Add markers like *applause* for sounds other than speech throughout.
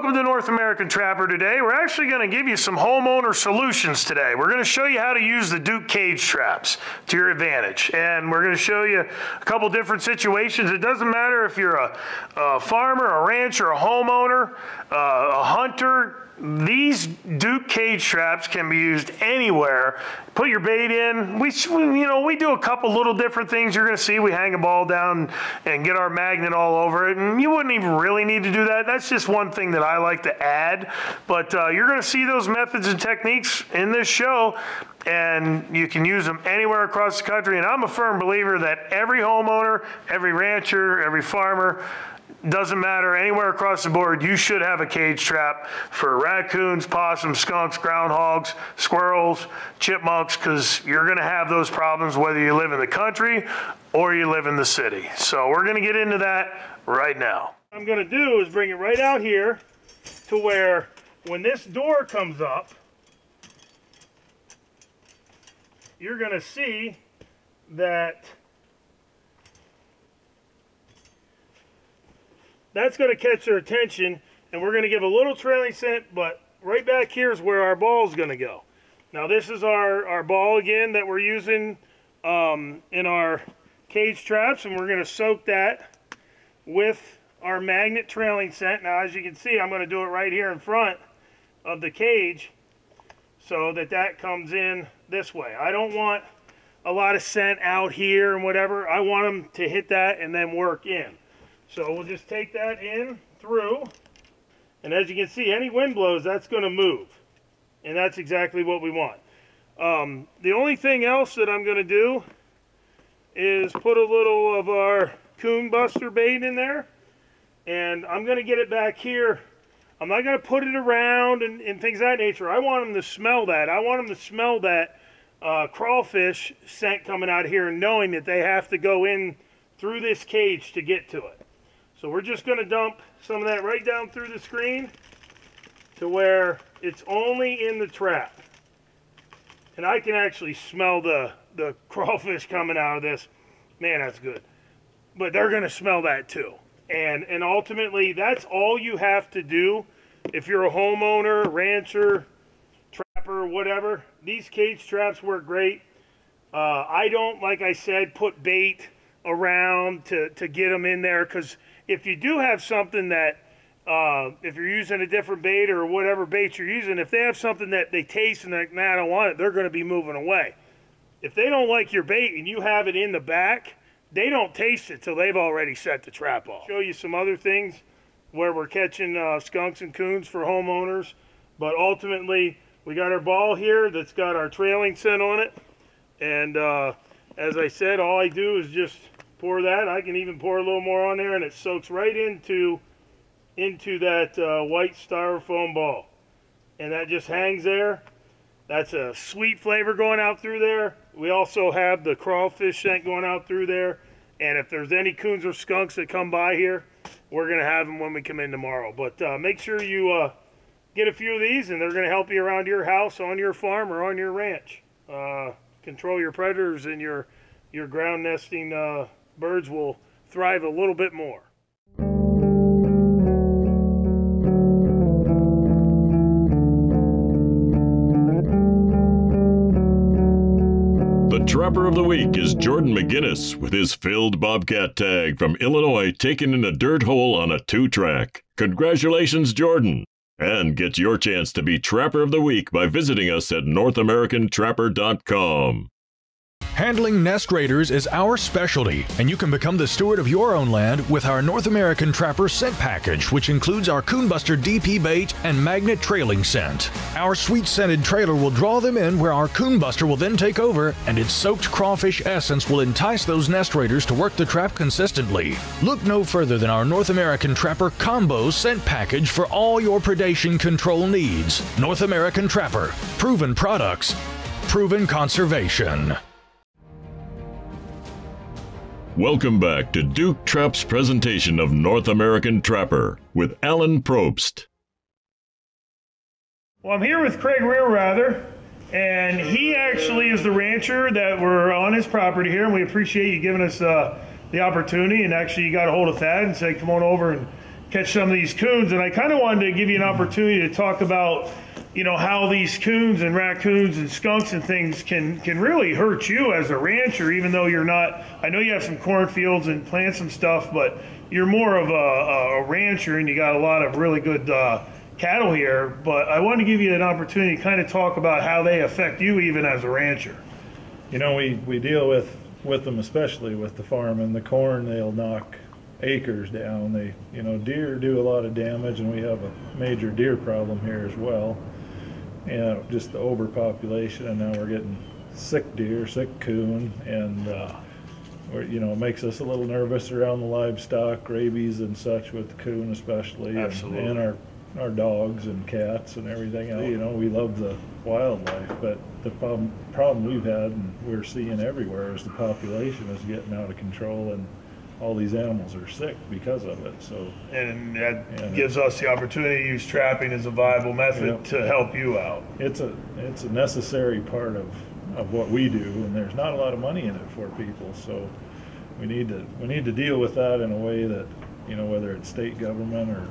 Welcome to North American Trapper today. We're actually going to give you some homeowner solutions today. We're going to show you how to use the Duke cage traps to your advantage. And we're going to show you a couple different situations. It doesn't matter if you're a, a farmer, a rancher, a homeowner, uh, a hunter, these Duke cage traps can be used anywhere. Put your bait in. We, you know, we do a couple little different things. You're going to see we hang a ball down and get our magnet all over it. And you wouldn't even really need to do that. That's just one thing that I like to add. But uh, you're going to see those methods and techniques in this show and you can use them anywhere across the country. And I'm a firm believer that every homeowner, every rancher, every farmer doesn't matter anywhere across the board, you should have a cage trap for raccoons, possums, skunks, groundhogs, squirrels, chipmunks, because you're going to have those problems whether you live in the country or you live in the city. So we're going to get into that right now. What I'm going to do is bring it right out here to where when this door comes up, you're going to see that that's going to catch their attention and we're going to give a little trailing scent but right back here is where our ball is going to go. Now this is our our ball again that we're using um, in our cage traps and we're going to soak that with our magnet trailing scent. Now as you can see I'm going to do it right here in front of the cage so that that comes in this way. I don't want a lot of scent out here and whatever. I want them to hit that and then work in so we'll just take that in through. And as you can see, any wind blows, that's going to move. And that's exactly what we want. Um, the only thing else that I'm going to do is put a little of our coon buster bait in there. And I'm going to get it back here. I'm not going to put it around and, and, things of that nature. I want them to smell that. I want them to smell that uh, crawfish scent coming out here and knowing that they have to go in through this cage to get to it. So we're just going to dump some of that right down through the screen to where it's only in the trap. And I can actually smell the, the *laughs* crawfish coming out of this. Man, that's good. But they're going to smell that too. And, and ultimately, that's all you have to do if you're a homeowner, rancher, trapper, whatever. These cage traps work great. Uh, I don't, like I said, put bait around to, to get them in there because if you do have something that, uh, if you're using a different bait or whatever bait you're using, if they have something that they taste and they're like, nah, I don't want it, they're going to be moving away. If they don't like your bait and you have it in the back, they don't taste it till they've already set the trap off. Show you some other things where we're catching uh, skunks and coons for homeowners, but ultimately we got our ball here that's got our trailing scent on it, and uh, as I said, all I do is just pour that. I can even pour a little more on there and it soaks right into into that uh, white styrofoam ball. And that just hangs there. That's a sweet flavor going out through there. We also have the crawfish scent going out through there. And if there's any coons or skunks that come by here, we're going to have them when we come in tomorrow. But uh, make sure you uh, get a few of these and they're going to help you around your house, on your farm, or on your ranch. Uh, control your predators and your, your ground nesting uh, birds will thrive a little bit more. The Trapper of the Week is Jordan McGinnis with his filled Bobcat tag from Illinois taken in a dirt hole on a two track. Congratulations, Jordan! And get your chance to be Trapper of the Week by visiting us at NorthAmericanTrapper.com. Handling nest raiders is our specialty, and you can become the steward of your own land with our North American Trapper scent package, which includes our Coonbuster DP bait and magnet trailing scent. Our sweet scented trailer will draw them in where our Coonbuster will then take over, and its soaked crawfish essence will entice those nest raiders to work the trap consistently. Look no further than our North American Trapper Combo scent package for all your predation control needs. North American Trapper. Proven products, proven conservation. Welcome back to Duke Trap's presentation of North American Trapper with Alan Probst. Well, I'm here with Craig Rearrather, and he actually is the rancher that we're on his property here, and we appreciate you giving us uh, the opportunity. And actually, you got a hold of Thad and said, "Come on over and catch some of these coons. And I kind of wanted to give you an opportunity to talk about, you know, how these coons and raccoons and skunks and things can can really hurt you as a rancher, even though you're not. I know you have some cornfields and plant some stuff, but you're more of a, a rancher and you got a lot of really good. Uh, cattle here, but I want to give you an opportunity to kind of talk about how they affect you even as a rancher. You know, we, we deal with, with them, especially with the farm and the corn, they'll knock acres down. They, you know, deer do a lot of damage, and we have a major deer problem here as well. And just the overpopulation, and now we're getting sick deer, sick coon, and uh, you know, it makes us a little nervous around the livestock, rabies and such with the coon especially, Absolutely. And, and our our dogs and cats and everything else. You know, we love the wildlife, but the problem problem we've had and we're seeing everywhere is the population is getting out of control and all these animals are sick because of it. So and that yeah. gives us the opportunity to use trapping as a viable method to help you out. It's a it's a necessary part of of what we do, and there's not a lot of money in it for people. So we need to we need to deal with that in a way that you know whether it's state government or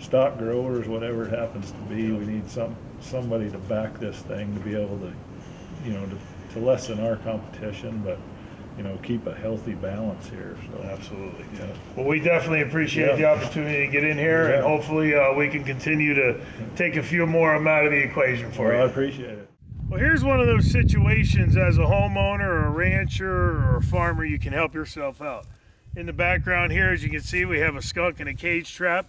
stock growers, whatever it happens to be, we need some somebody to back this thing to be able to, you know, to, to lessen our competition, but you know, keep a healthy balance here. So absolutely, yeah. Well, we definitely appreciate yeah. the opportunity to get in here, yeah. and hopefully uh, we can continue to take a few more of them out of the equation for well, you. I appreciate it. Well, here's one of those situations as a homeowner or a rancher or a farmer, you can help yourself out. In the background here, as you can see, we have a skunk in a cage trap.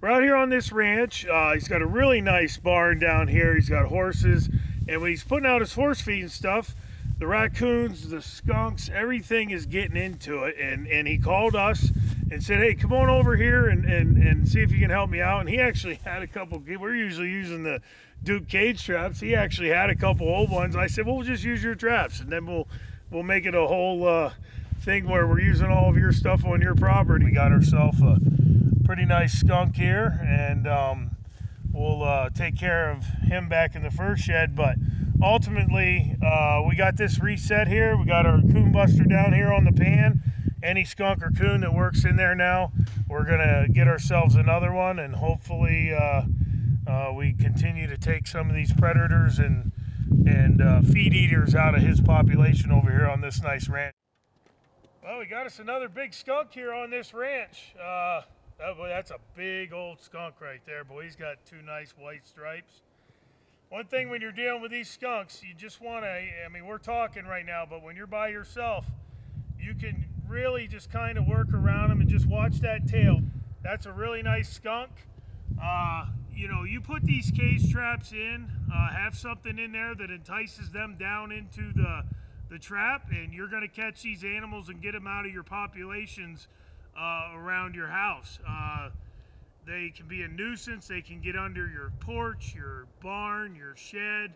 We're out here on this ranch. Uh, he's got a really nice barn down here. He's got horses. And when he's putting out his horse feed and stuff, the raccoons, the skunks, everything is getting into it. And, and he called us and said, hey, come on over here and, and, and see if you can help me out. And he actually had a couple, we're usually using the Duke cage traps. He actually had a couple old ones. I said, well, we'll just use your traps and then we'll, we'll make it a whole uh, thing where we're using all of your stuff on your property. We got ourselves a pretty nice skunk here and um, we'll uh, take care of him back in the first shed but ultimately uh, we got this reset here. We got our coon buster down here on the pan. Any skunk or coon that works in there now we're gonna get ourselves another one and hopefully uh, uh we continue to take some of these predators and and uh, feed eaters out of his population over here on this nice ranch. Well we got us another big skunk here on this ranch. Uh, that, boy, that's a big old skunk right there, boy. He's got two nice white stripes. One thing when you're dealing with these skunks, you just want to, I mean, we're talking right now, but when you're by yourself, you can really just kind of work around them and just watch that tail. That's a really nice skunk. Uh, you know, you put these cage traps in, uh, have something in there that entices them down into the, the trap, and you're going to catch these animals and get them out of your populations uh, around your house. Uh, they can be a nuisance. They can get under your porch, your barn, your shed.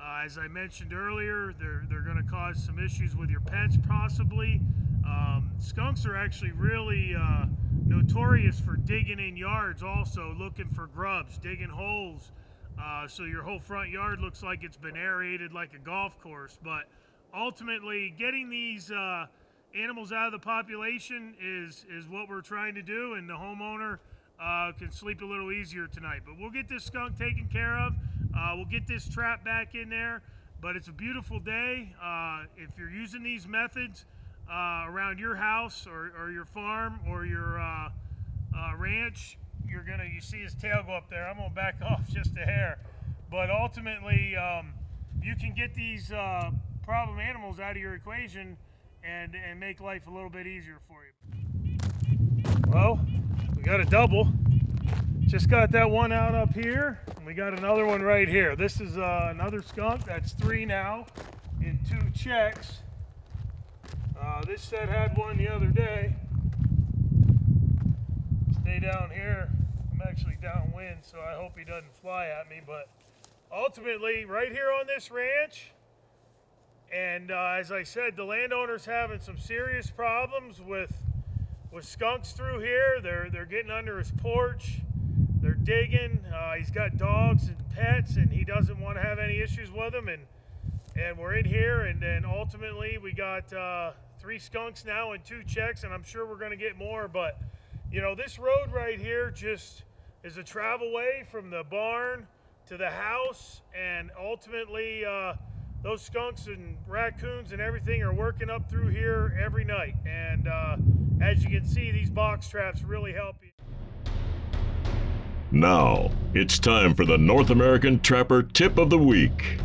Uh, as I mentioned earlier, they're, they're going to cause some issues with your pets possibly. Um, skunks are actually really uh, notorious for digging in yards also, looking for grubs, digging holes. Uh, so your whole front yard looks like it's been aerated like a golf course. But ultimately, getting these uh, animals out of the population is is what we're trying to do, and the homeowner uh, can sleep a little easier tonight. But we'll get this skunk taken care of. Uh, we'll get this trap back in there. But it's a beautiful day. Uh, if you're using these methods uh, around your house or, or, your farm or your uh, uh, ranch, you're gonna you see his tail go up there. I'm gonna back *laughs* off just a hair. But ultimately, um, you can get these problem animals out of your equation and, and make life a little bit easier for you. Well, we got a double. Just got that one out up here. And we got another one right here. This is uh, another skunk. That's three now in two checks. Uh, this set had one the other day. Stay down here. I'm actually downwind, so I hope he doesn't fly at me. But ultimately, right here on this ranch, and uh, as I said, the landowner's having some serious problems with with skunks through here. They're they're getting under his porch. They're digging. Uh, he's got dogs and pets, and he doesn't want to have any issues with them. And and we're in here, and then ultimately we got uh, three skunks now and two checks, and I'm sure we're going to get more. But you know, this road right here just is a travel way from the barn to the house, and ultimately, uh, those skunks and raccoons and everything are working up through here every night. And uh, as you can see, these box traps really help you. Now, it's time for the North American Trapper Tip of the Week.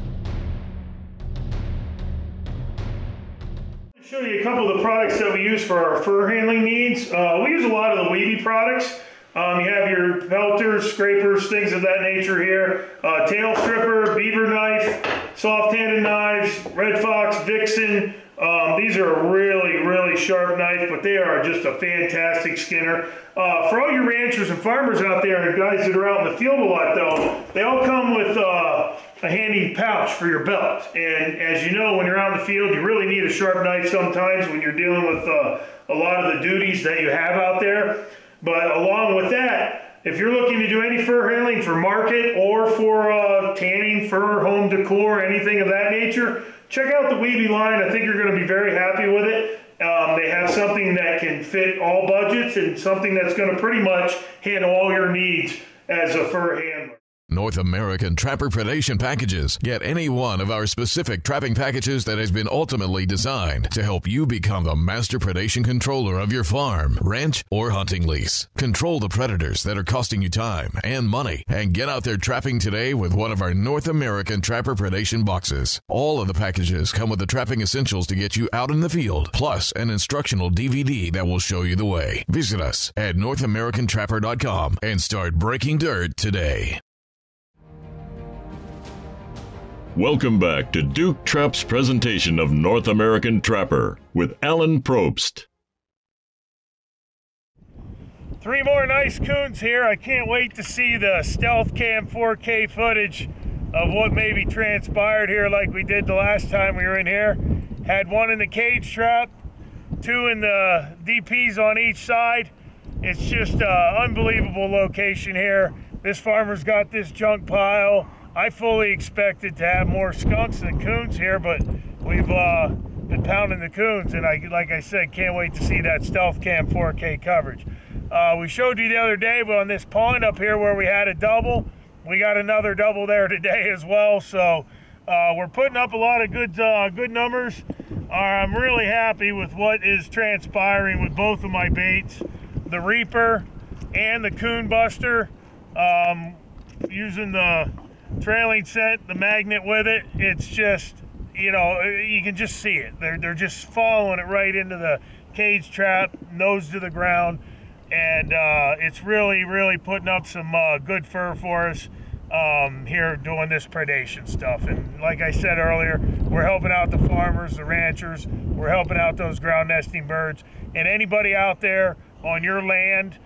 show you a couple of the products that we use for our fur handling needs. Uh, we use a lot of the Wiebe products. Um, you have your pelters, scrapers, things of that nature here. Uh, tail stripper, beaver knife, soft-handed knives, red fox, vixen. Um, these are a really, really sharp knife, but they are just a fantastic skinner. Uh, for all you ranchers and farmers out there and guys that are out in the field a lot though, they all come with uh, a handy pouch for your belt. And as you know, when you're out in the field, you really need a sharp knife sometimes when you're dealing with uh, a lot of the duties that you have out there. But along with that, if you're looking to do any fur handling for market or for uh, tanning, fur, home decor, anything of that nature, check out the Wiebe line. I think you're going to be very happy with it. Um, they have something that can fit all budgets and something that's going to pretty much handle all your needs as a fur handler. North American Trapper Predation Packages. Get any one of our specific trapping packages that has been ultimately designed to help you become the master predation controller of your farm, ranch, or hunting lease. Control the predators that are costing you time and money and get out there trapping today with one of our North American Trapper Predation boxes. All of the packages come with the trapping essentials to get you out in the field, plus an instructional DVD that will show you the way. Visit us at NorthAmericanTrapper.com and start breaking dirt today. Welcome back to Duke Trap's presentation of North American Trapper with Alan Probst. Three more nice coons here. I can't wait to see the Stealth Cam 4K footage of what maybe transpired here like we did the last time we were in here. Had one in the cage trap, two in the DPs on each side. It's just an unbelievable location here. This farmer's got this junk pile I fully expected to have more skunks than coons here, but we've uh, been pounding the coons, and I, like I said, can't wait to see that Stealth Cam 4K coverage. Uh, we showed you the other day, but on this pond up here where we had a double, we got another double there *laughs* today as well. So uh, we're putting up a lot of good, uh, good numbers. I'm really happy with what is transpiring with both of my baits, the Reaper and the Coon Buster. Um, using the trailing set, the magnet with it, it's just, you know, you can just see it. They're, they're just following it right into the cage trap, nose to the ground. And uh, it's really, really putting up some uh, good fur for us um, here doing this predation stuff. And like I said earlier, we're helping out the farmers, the ranchers, we're helping out those ground nesting birds. And anybody out there on your land,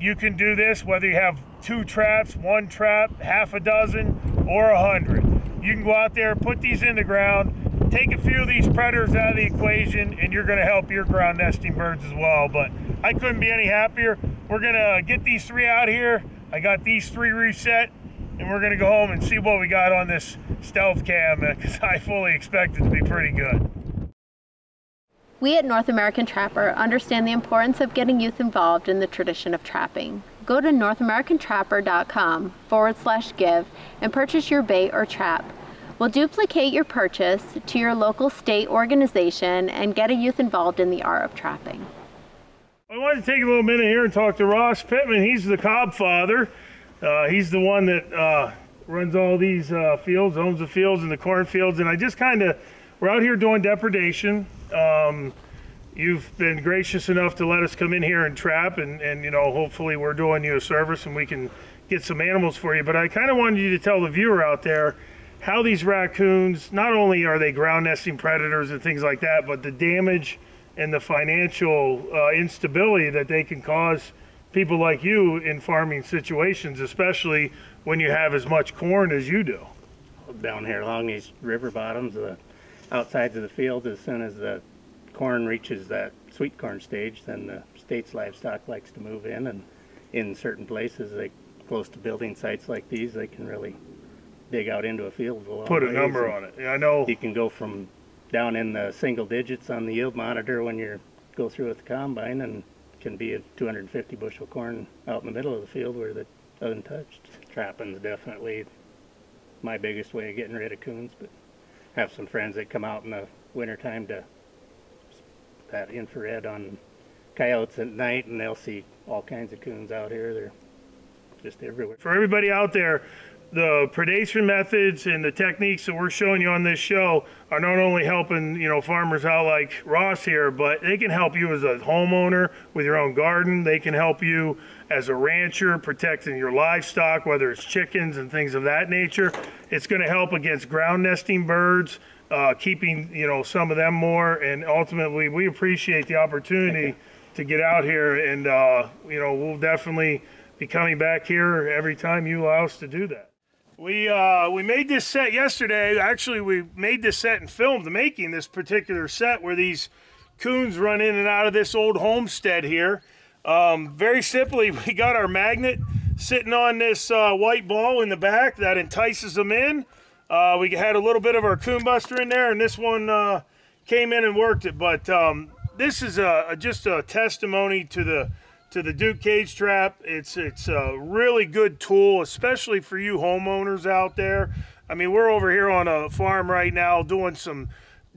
you can do this whether you have two traps, one trap, half a dozen, or a hundred. You can go out there, put these in the ground, take a few of these predators out of the equation, and you're gonna help your ground nesting birds as well. But I couldn't be any happier. We're gonna get these three out here. I got these three reset, and we're gonna go home and see what we got on this stealth cam, because *laughs* I fully expect it to be pretty good. We at North American Trapper understand the importance of getting youth involved in the tradition of trapping. Go to NorthAmericanTrapper.com forward slash give and purchase your bait or trap. We'll duplicate your purchase to your local state organization and get a youth involved in the art of trapping. I wanted to take a little minute here and talk to Ross Pittman. He's the cob father. Uh, he's the one that uh, runs all these uh, fields, owns the fields and the cornfields. And I just kind of, we're out here doing depredation. Um, you've been gracious enough to let us come in here and trap, and, and you know, hopefully we're doing you a service and we can get some animals for you. But I kind of wanted you to tell the viewer out there how these raccoons, not only are they ground nesting predators and things like that, but the damage and the financial uh, instability that they can cause people like you in farming situations, especially when you have as much corn as you do. Down here along these river bottoms, the outsides of the fields, as soon as the corn reaches that sweet corn stage, then the state's livestock likes to move in, and in certain places, like close to building sites like these, they can really dig out into a field. A Put a number on it. Yeah, I know. You can go from down in the single digits on the yield monitor when you go through with the combine, and can be a 250 bushel corn out in the middle of the field where the untouched. Trapping's definitely my biggest way of getting rid of coons, but have some friends that come out in the wintertime to that infrared on coyotes at night and they'll see all kinds of coons out here. They're just everywhere. For everybody out there, the predation methods and the techniques that we're showing you on this show are not only helping you know farmers out like Ross here, but they can help you as a homeowner with your own garden. They can help you as a rancher protecting your livestock, whether it's chickens and things of that nature. It's going to help against ground nesting birds, uh, keeping you know some of them more, and ultimately we appreciate the opportunity to get out here, and uh, you know we'll definitely be coming back here every time you allow us to do that. We uh, we made this set yesterday. Actually, we made this set and filmed the making this particular set where these coons run in and out of this old homestead here. Um, very simply, *laughs* we got our magnet sitting on this uh, white ball in the back that entices them in. Uh, we had a little bit of our coon buster in there, and this one uh, came in and worked it. But um, this is a, a, just a testimony to the to the Duke Cage Trap. It's it's a really good tool, especially for you homeowners out there. I mean, we're over here on a farm right now doing some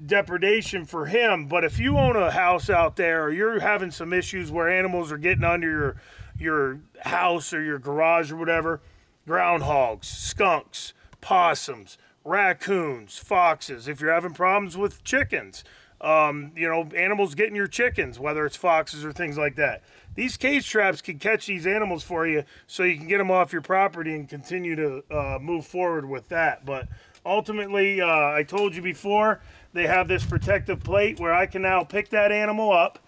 depredation for him, but if you own a house out there or you're having some issues where animals are getting under your your house or your garage or whatever, groundhogs, skunks, possums, raccoons, foxes, if you're having problems with chickens, um, you know, animals getting your chickens, whether it's foxes or things like that these cage traps can catch these animals for you so you can get them off your property and continue to uh, move forward with that. But ultimately, uh, I told you before, they have this protective plate where I can now pick that animal up.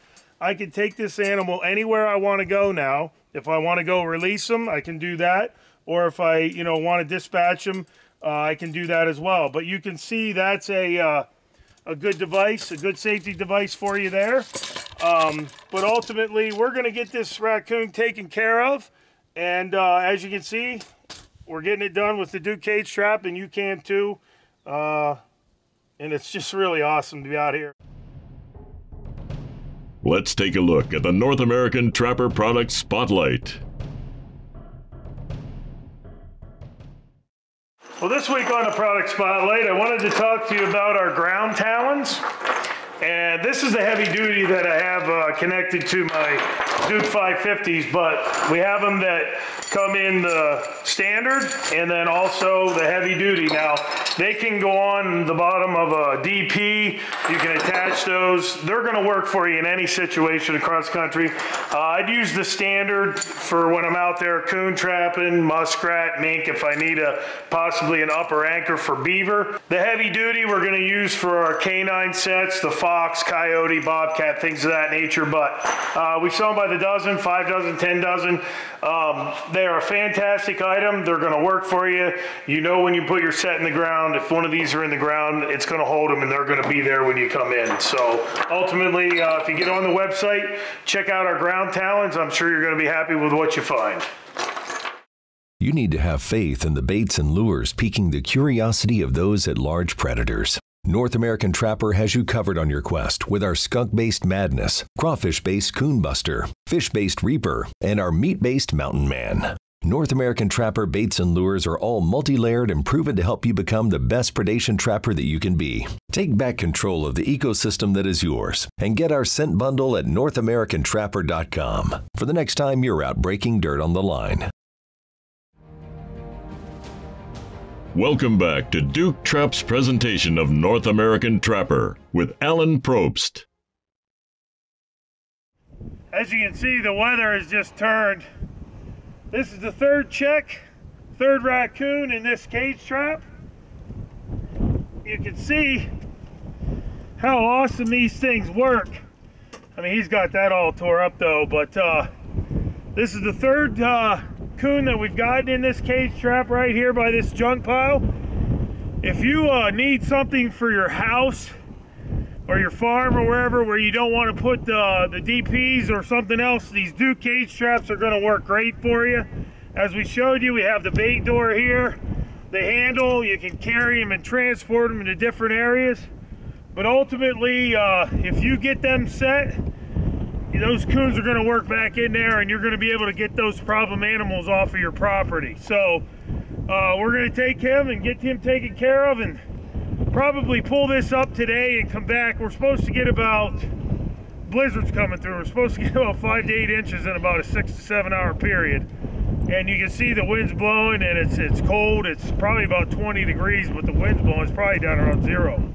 I can take this animal anywhere I want to go now. If I want to go release them, I can do that. Or if I, you know, want to dispatch them, uh, I can do that as well. But you can see that's a, uh, a good device, a good safety device for you there. Um, but ultimately, we're going to get this raccoon taken care of. And uh, as you can see, we're getting it done with the Duke Cage Trap, and you can too. And it's just really awesome to be out here. Let's take a look at the North American Trapper Product Spotlight. Well, this week on the Product Spotlight, I wanted to talk to you about our ground talons. And this is the heavy duty that I have uh, connected to my Duke 550s, but we have them that come in the standard and then also the heavy duty. Now, they can go on the bottom of a DP. You can attach those. They're going to work for you in any situation across country. Uh, I'd use the standard for when I'm out there coon trapping, muskrat, mink, if I need a possibly an upper anchor for beaver. The heavy duty we're going to use for our canine sets, the fox, coyote, bobcat, things of that nature. But uh, we sell them by the dozen, five dozen, ten dozen. Um, they are a fantastic item. They're going to work for you. You know when you put your set in the ground, if one of these are in the ground, it's going to hold them and they're going to be there when you come in. So ultimately, uh, if you get on the website, check out our ground talons. I'm sure you're going to be happy with what you find. You need to have faith in the baits and lures piquing the curiosity of those at large predators. North American Trapper has you covered on your quest with our skunk based Madness, crawfish based Coonbuster, fish based Reaper, and our meat based Mountain Man. North American Trapper baits and lures are all multi layered and proven to help you become the best predation trapper that you can be. Take back control of the ecosystem that is yours and get our scent bundle at NorthAmericanTrapper.com for the next time you're out breaking dirt on the line. Welcome back to Duke Trap's presentation of North American Trapper with Alan Probst. As you can see, the weather has just turned. This is the third check, third raccoon in this cage trap. You can see how awesome these things work. I mean, he's got that all tore up though, but uh, this is the third uh, coon that we've gotten in this cage trap right here by this junk pile. If you uh, need something for your house or your farm or wherever where you don't want to put the, the DPs or something else, these Duke cage traps are going to work great for you. As we showed you, we have the bait door here, the handle, you can carry them and transport them into different areas. But ultimately, uh, if you get them set, those coons are going to work back in there and you're going to be able to get those problem animals off of your property. So uh, we're going to take him and get him taken care of and probably pull this up today and come back. We're supposed to get about, blizzards coming through, we're supposed to get about five to eight inches in about a six to seven hour period. And you can see the wind's blowing and it's, it's cold. It's probably about 20 degrees, but the wind's blowing. It's probably down around zero.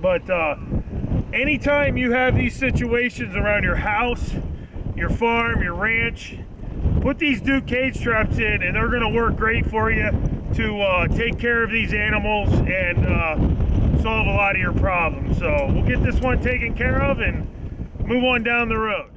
But uh, anytime you have these situations around your house, your farm, your ranch, put these Duke cage traps in and they're gonna work great for you to uh, take care of these animals and uh, solve a lot of your problems. So we'll get this one taken care of and move on down the road.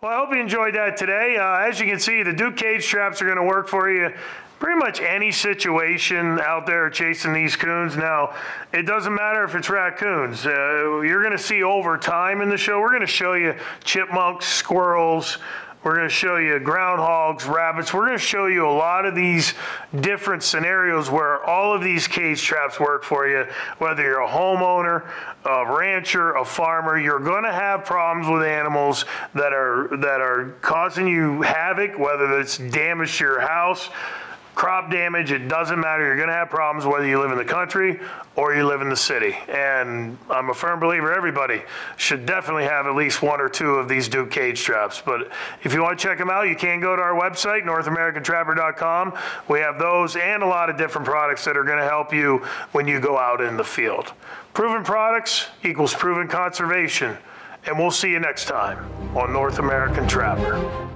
Well, I hope you enjoyed that today. Uh, as you can see, the Duke cage traps are going to work for you pretty much any situation out there chasing these coons. Now, it doesn't matter if it's raccoons. Uh, you're going to see over time in the show, we're going to show you chipmunks, squirrels, we're going to show you groundhogs, rabbits. We're going to show you a lot of these different scenarios where all of these cage traps work for you. Whether you're a homeowner, a rancher, a farmer, you're going to have problems with animals that are that are causing you havoc, whether it's damage to your house crop damage, it doesn't matter. You're going to have problems whether you live in the country or you live in the city. And I'm a firm believer everybody should definitely have at least one or two of these Duke cage traps. But if you want to check them out, you can go to our website, NorthAmericanTrapper.com. We have those and a lot of different products that are going to help you when you go out in the field. Proven products equals proven conservation. And we'll see you next time on North American Trapper.